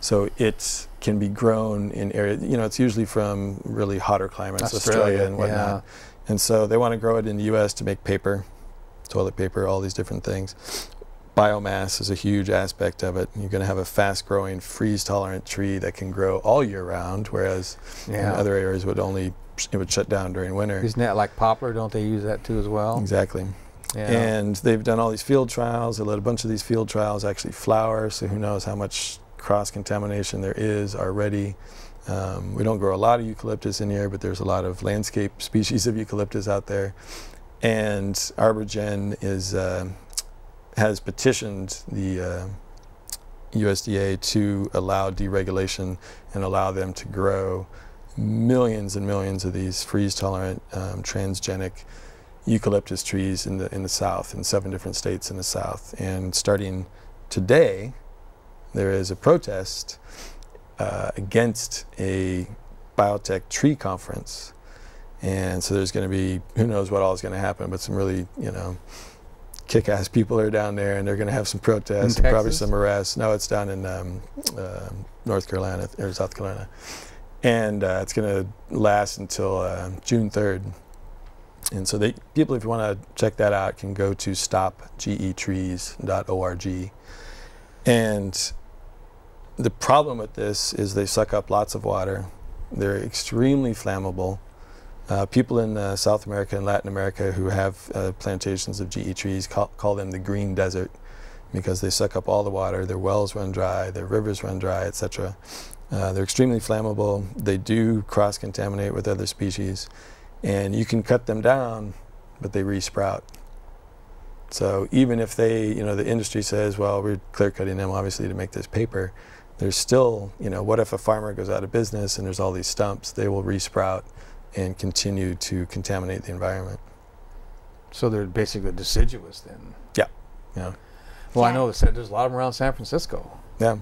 So it can be grown in area. You know, it's usually from really hotter climates, Australia, and whatnot. Yeah. And so they want to grow it in the U.S. to make paper, toilet paper, all these different things. Biomass is a huge aspect of it. You're going to have a fast-growing, freeze-tolerant tree that can grow all year round, whereas Yeah. in other areas would only it would shut down during winter. Isn't that like poplar? Don't they use that too as well? Exactly. Yeah. And they've done all these field trials. They let a bunch of these field trials actually flower, so who knows how much cross contamination there is already. Um, we don't grow a lot of eucalyptus in here, but there's a lot of landscape species of eucalyptus out there. And ArborGen is uh, has petitioned the uh, USDA to allow deregulation and allow them to grow millions and millions of these freeze-tolerant um, transgenic eucalyptus trees in the in the south in seven different states in the south. And starting today there is a protest uh, against a biotech tree conference and so there's going to be who knows what all is going to happen but some really you know kick-ass people are down there and they're going to have some protests and probably some arrests no it's down in um, uh, north carolina or south carolina and uh, it's going to last until uh, June 3rd. And so they, people, if you want to check that out, can go to stopgetrees.org. And the problem with this is they suck up lots of water. They're extremely flammable. Uh, people in uh, South America and Latin America who have uh, plantations of GE trees call, call, them the green desert because they suck up all the water. Their wells run dry, their rivers run dry, etc. Uh, they're extremely flammable. They do cross contaminate with other species, and you can cut them down, but they resprout. So even if they, you know, the industry says, well, we're clear cutting them obviously to make this paper, there's still, you know, what if a farmer goes out of business and there's all these stumps? They will resprout and continue to contaminate the environment. So they're basically deciduous then. Yeah. Yeah. Well, Yeah. I know there's a lot of them around San Francisco, Yeah.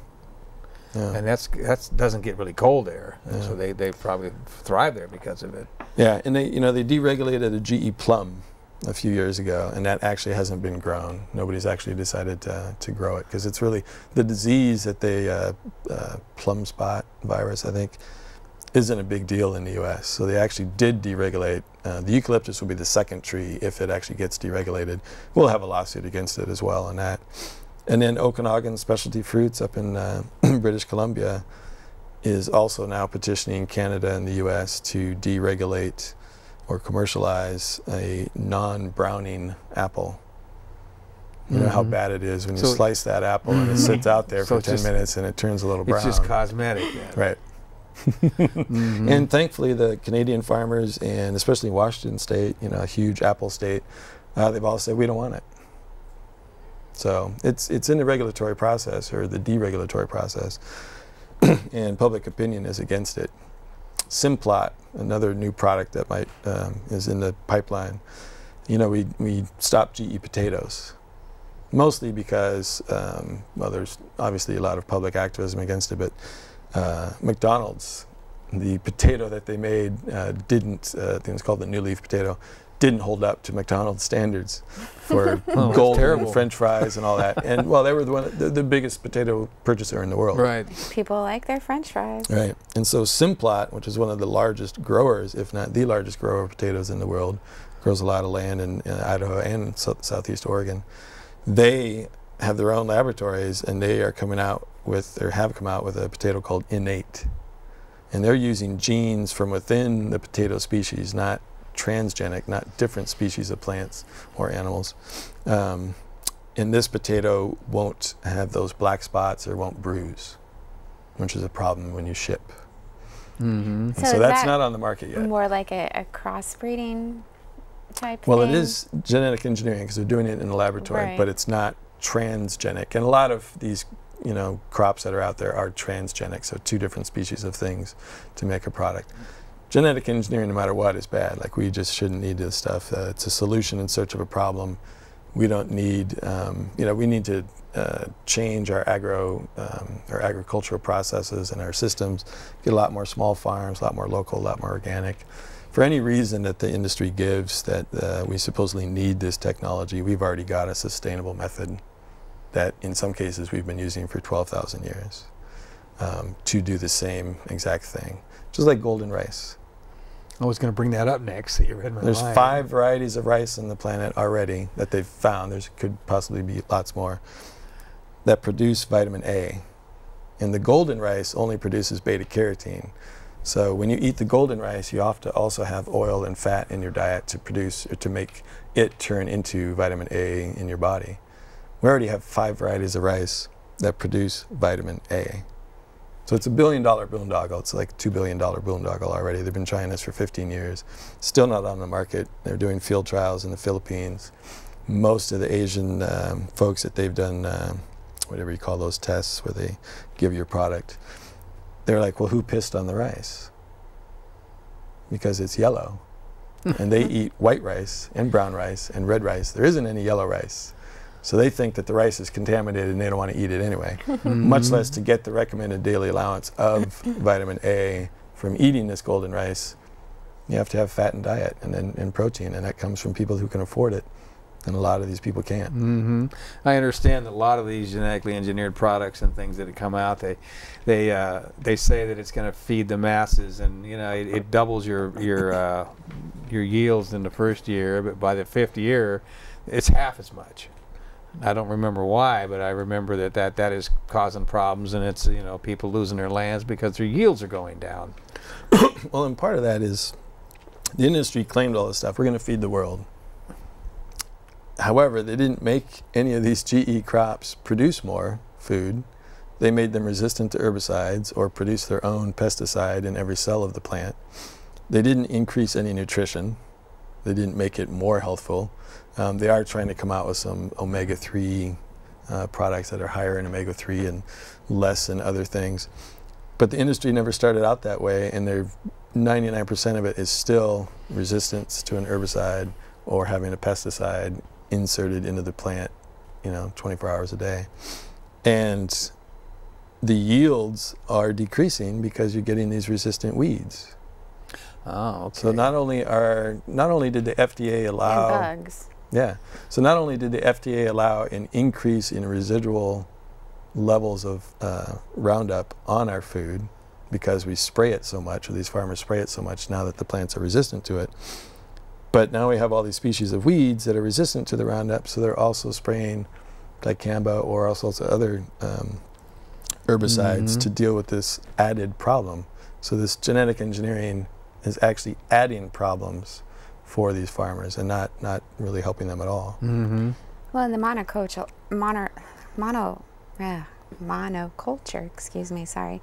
Yeah. and that's that's doesn't get really cold there, Yeah. so they, they probably thrive there because of it. Yeah, and they, you know, they deregulated a GE plum a few years ago, and that actually hasn't been grown. Nobody's actually decided to, to grow it because it's really the disease that they uh, uh, plum spot virus, I think, isn't a big deal in the U.S. So they actually did deregulate. Uh, the eucalyptus will be the second tree if it actually gets deregulated. We'll have a lawsuit against it as well on that. And then Okanagan Specialty Fruits up in uh, (clears throat) British Columbia is also now petitioning Canada and the U.S. to deregulate or commercialize a non-browning apple. You know how Mhm. bad it is when you So- slice that apple and it Mhm. sits out there So for 10 just- minutes and it turns a little brown. It's just cosmetic. Then. right. Mhm. And thankfully, the Canadian farmers and especially Washington State, you know, a huge apple state, uh, they've all said we don't want it. So it's it's in the regulatory process or the deregulatory process, (clears throat) and public opinion is against it. Simplot, another new product that might um, is in the pipeline. You know, we we stopped GE potatoes, mostly because um, well, there's obviously a lot of public activism against it, but uh, McDonald's, the potato that they made uh, didn't. Uh, I think it was called the new leaf potato. Didn't hold up to McDonald's standards for (laughs) Oh, that's golden. French fries and all that. And well, they were the one, the, the biggest potato purchaser in the world. right. People like their French fries. Right. And so Simplot, which is one of the largest growers, if not the largest grower of potatoes in the world, grows a lot of land in, in Idaho and so, southeast Oregon. They have their own laboratories, and they are coming out with, or have come out with a potato called Innate. And they're using genes from within the potato species, not transgenic, not different species of plants or animals. Um, and this potato won't have those black spots or won't bruise, which is a problem when you ship. Mm-hmm. And So so that's that not on the market yet. More like a, a crossbreeding type Well, thing. it is genetic engineering because they're doing it in the laboratory, Right. but it's not transgenic. And a lot of these, you know, crops that are out there are transgenic, so two different species of things to make a product. Genetic engineering, no matter what, is bad. Like we just shouldn't need this stuff. Uh, it's a solution in search of a problem. We don't need, um, you know, we need to uh, change our agro, um, our agricultural processes and our systems. Get a lot more small farms, a lot more local, a lot more organic for any reason that the industry gives that uh, we supposedly need this technology, we've already got a sustainable method that in some cases we've been using for 12,000 years um, to do the same exact thing. Just like golden rice. I was going to bring that up next. That you read my There's mind. five varieties of rice on the planet already that they've found. There could possibly be lots more that produce vitamin A. And the golden rice only produces beta carotene. So when you eat the golden rice, you have to also have oil and fat in your diet to produce or to make it turn into vitamin A in your body. We already have five varieties of rice that produce vitamin A. So it's a billion dollar boondoggle. It's like two billion dollar boondoggle already. They've been trying this for 15 years. Still not on the market. They're doing field trials in the Philippines. Most of the Asian um, folks that they've done, um, whatever you call those tests, where they give your product, they're like, well, who pissed on the rice? Because it's yellow. (laughs) and they eat white rice and brown rice and red rice. There isn't any yellow rice. So they think that the rice is contaminated and they don't want to eat it anyway, much less to get the recommended daily allowance of (laughs) vitamin A from eating this golden rice. You have to have fat and diet and then and protein, and that comes from people who can afford it. and a lot of these people can't. hmm I understand that a lot of these genetically engineered products and things that have come out, they they uh, they say that it's going to feed the masses, and you know it, it doubles your your uh, your yields in the first year, but by the fifth year, it's half as much. I don't remember why, but I remember that that, that is causing problems, and it's you know people losing their lands because their yields are going down. (coughs) Well, and part of that is the industry claimed all this stuff. We're going to feed the world. However, they didn't make any of these GE crops produce more food. They made them resistant to herbicides or produce their own pesticide in every cell of the plant. They didn't increase any nutrition. They didn't make it more healthful. Um, they are trying to come out with some omega 3 uh, products that are higher in omega 3 and less in other things. But the industry never started out that way, and they're 99% of it is still resistance to an herbicide or having a pesticide inserted into the plant, you know, 24 hours a day. And the yields are decreasing because you're getting these resistant weeds. Oh, okay. So not only are not only did the FDA allow and bugs. Yeah. So not only did the FDA allow an increase in residual levels of uh, Roundup on our food because we spray it so much, or these farmers spray it so much now that the plants are resistant to it. But now we have all these species of weeds that are resistant to the Roundup, so they're also spraying dicamba or all sorts of other um, herbicides Mhm. to deal with this added problem. So this genetic engineering is actually adding problems for these farmers and not not really helping them at all. Mm-hmm. Well, in the monoculture, mono, mono, uh, monoculture, excuse me, sorry,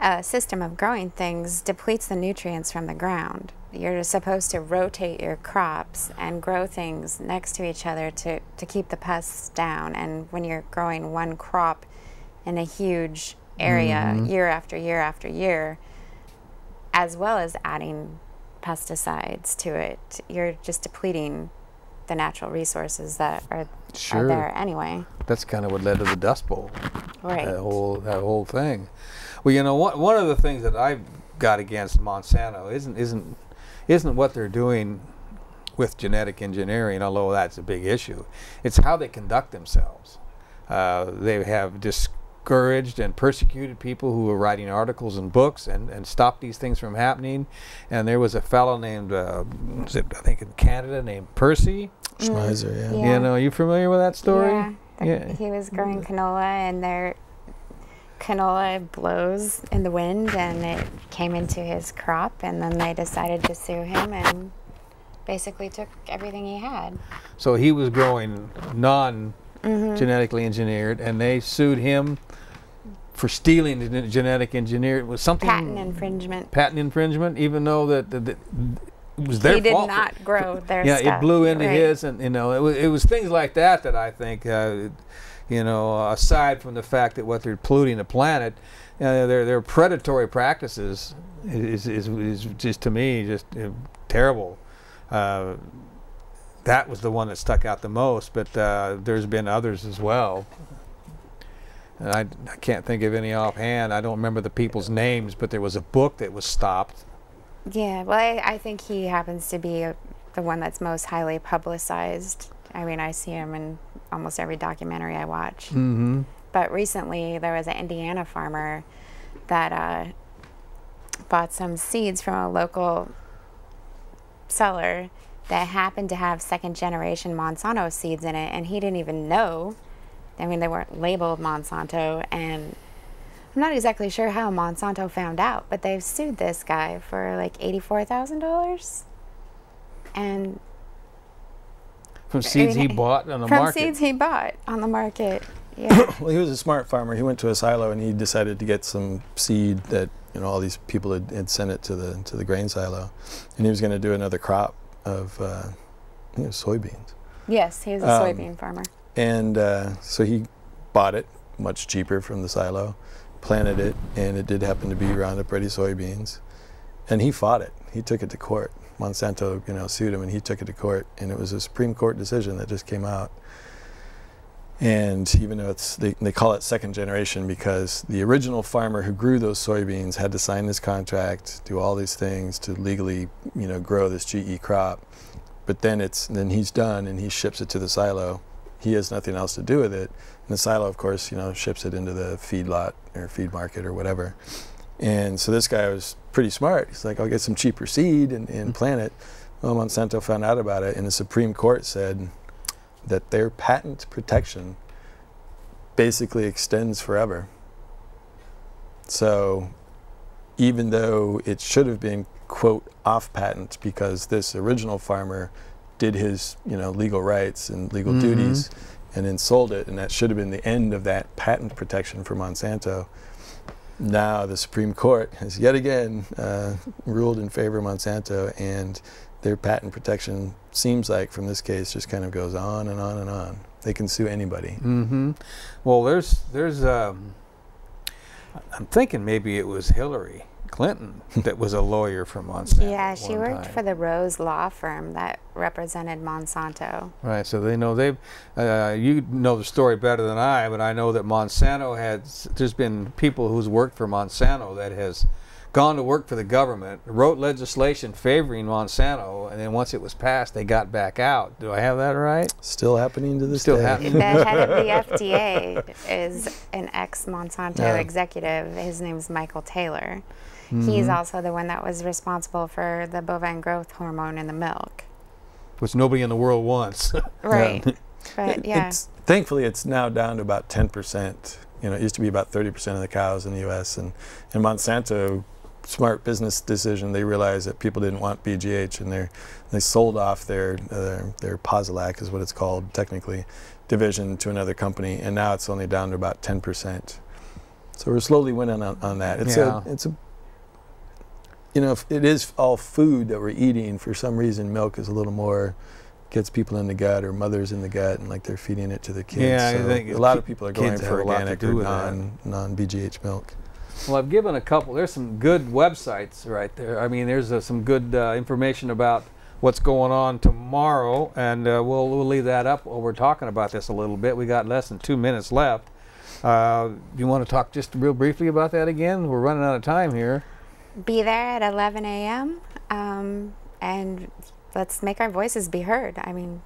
uh, system of growing things depletes the nutrients from the ground. You're supposed to rotate your crops and grow things next to each other to, to keep the pests down. And when you're growing one crop in a huge area Mhm. year after year after year, as well as adding pesticides to it, you're just depleting the natural resources that are, are there anyway. That's kind of what led to the Dust Bowl. Right. that whole that whole thing. Well, you know, one one of the things that I've got against Monsanto isn't isn't isn't what they're doing with genetic engineering, although that's a big issue. It's how they conduct themselves. Uh, they have discouraged and persecuted people who were writing articles and books and, and stopped these things from happening. And there was a fellow named, uh, was it, I think in Canada, named Percy. Schmeiser, yeah. Yeah. You know, you familiar with that story? Yeah, Yeah. He was growing canola, and their canola blows in the wind, and it came into his crop, and then they decided to sue him and basically took everything he had. So he was growing non Mm-hmm. genetically engineered, and they sued him for stealing gen- genetic engineered was something Patent infringement. patent infringement, even though that, that, that it was their He did fault. for- not grow their yeah, stuff. it blew into Right. his, and you know, it was, it was things like that that I think, uh, you know, aside from the fact that what they're polluting the planet, uh, their their predatory practices is, is is just to me just uh, terrible. Uh, that was the one that stuck out the most, but uh, there's been others as well. And I, I can't think of any offhand. I don't remember the people's names, but there was a book that was stopped. Yeah, well, I, I think he happens to be uh the one that's most highly publicized. I mean, I see him in almost every documentary I watch. Mm-hmm. But recently, there was an Indiana farmer that uh, bought some seeds from a local seller that happened to have second generation Monsanto seeds in it, and he didn't even know. I mean, they weren't labeled Monsanto, and I'm not exactly sure how Monsanto found out, but they've sued this guy for like $84,000. And From seeds he mean, bought on the from market. seeds he bought on the market. Yeah. (coughs) Well, he was a smart farmer. He went to a silo and he decided to get some seed that you know all these people had, had sent it to the to the grain silo, and he was going to do another crop of uh, it was soybeans. yes, he was a Um, soybean farmer. And uh, so he bought it much cheaper from the silo, planted it, and it did happen to be Roundup Ready soybeans. And he fought it. He took it to court. Monsanto, you know, sued him, and he took it to court. And it was a Supreme Court decision that just came out. And even though it's they, they call it second generation because the original farmer who grew those soybeans had to sign this contract, do all these things to legally, you know, grow this GE crop. but then it's then he's done and he ships it to the silo. He has nothing else to do with it. And the silo, of course, you know, ships it into the feed lot or feed market or whatever. And so this guy was pretty smart. He's like, I'll get some cheaper seed and, and mm-hmm. plant it. Well, Monsanto found out about it, and the Supreme Court said that their patent protection basically extends forever. So even though it should have been quote off patent because this original farmer did his you know legal rights and legal Mhm. duties and then sold it and that should have been the end of that patent protection for Monsanto. Now the Supreme Court has yet again uh, ruled in favor of Monsanto and their patent protection seems like from this case just kind of goes on and on and on. They can sue anybody. Mm-hmm. Well, there's there's um, I'm thinking maybe it was Hillary Clinton (laughs) that was a lawyer for Monsanto. Yeah, she worked time. for the Rose Law Firm that represented Monsanto. Right, so they know they've. Uh, you know the story better than I, but I know that Monsanto had. There's been people who's worked for Monsanto that has gone to work for the government, wrote legislation favoring Monsanto, and then once it was passed, they got back out. Do I have that right? Still happening to this Still day. happening. The head of the (laughs) FDA is an ex Monsanto Yeah. executive. His name is Michael Taylor. He's Mhm. also the one that was responsible for the bovine growth hormone in the milk. Which nobody in the world wants. (laughs) Right. It- But yeah. It's, thankfully, it's now down to about 10%. You know, it used to be about 30% of the cows in the U.S. And, and Monsanto, smart business decision, they realized that people didn't want BGH, and they they sold off their uh, their Posilac is what it's called technically, division to another company, and now it's only down to about 10%. So we're slowly winning on, on that. It's Yeah. a it's a you know, if it is all food that we're eating. For some reason, milk is a little more gets people in the gut or mothers in the gut, and like they're feeding it to the kids. Yeah, I so think a lot of people are going for a lot to organic or non non BGH milk. Well, I've given a couple. There's some good websites right there. I mean, there's uh, some good uh, information about what's going on tomorrow, and uh, we'll we'll leave that up while we're talking about this a little bit. We got less than two minutes left. Uh, you want to talk just real briefly about that again? We're running out of time here. be there at 11 a.m. Um, and let's make our voices be heard. I mean,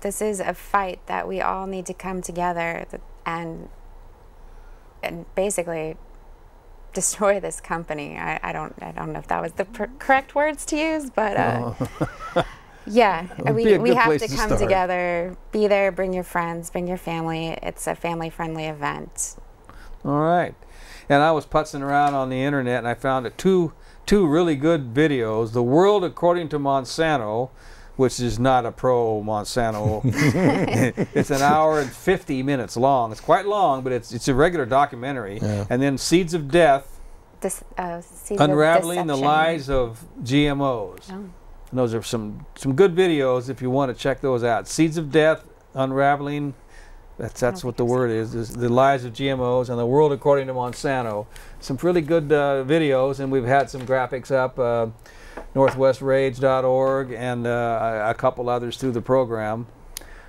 this is a fight that we all need to come together and and basically destroy this company. I, I don't I don't know if that was the correct words to use, but uh, (laughs) yeah, (laughs) we we have to to come start. together. Be there. Bring your friends. Bring your family. It's a family-friendly event. All right. And I was putzing around on the internet and I found two two really good videos. The World According to Monsanto, which is not a pro Monsanto. (laughs) (laughs) it's an hour and 50 minutes long. It's quite long, but it's it's a regular documentary. Yeah. And then Seeds of Death, This uh, season of Unraveling the. Lies of GMOs. Oh. And those are some some good videos if you want to check those out. Seeds of Death, Unraveling. That's that's what the word is, is. The lies of GMOs and the world according to Monsanto. Some really good uh, videos, and we've had some graphics up. Uh, NorthwestRage.org and uh, a, a couple others through the program.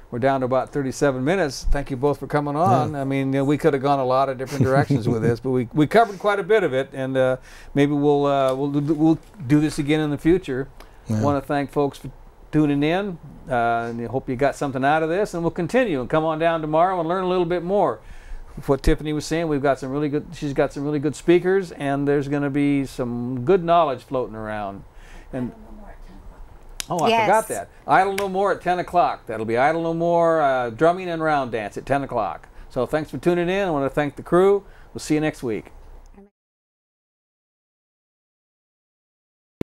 We're down to about 37 minutes. Thank you both for coming on. I mean, you know, we could have gone a lot of different directions with this, but we, we covered quite a bit of it, and uh, maybe we'll uh, we'll do, we'll do this again in the future. Yeah. Want to thank folks for tuning in, uh, and I hope you got something out of this. And we'll continue and come on down tomorrow and learn a little bit more. What Tiffany was saying, we've got some really good. She's got some really good speakers, and there's going to be some good knowledge floating around. And oh, I forgot that. Idle no more at 10 o'clock. That'll be idle no more uh, drumming and round dance at 10 o'clock. So thanks for tuning in. I want to thank the crew. We'll see you next week.